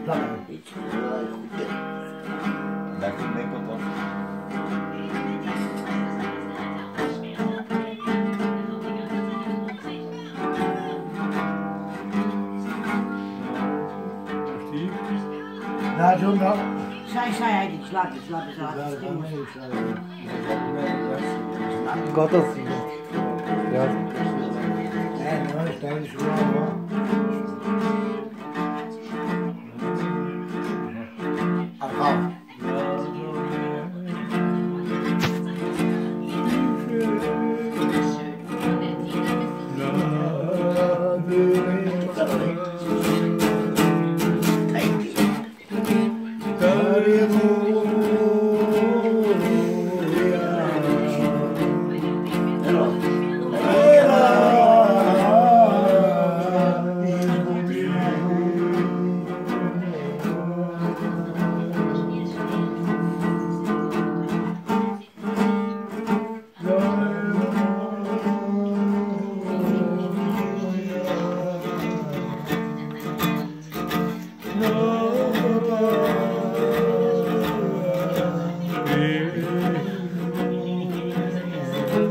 Hiç olay yok. Ben ne kadar? Racundan Say say haydi şlap şlap şlap. Gotoz. Ja. En hoş tabii şu an Arkam. know.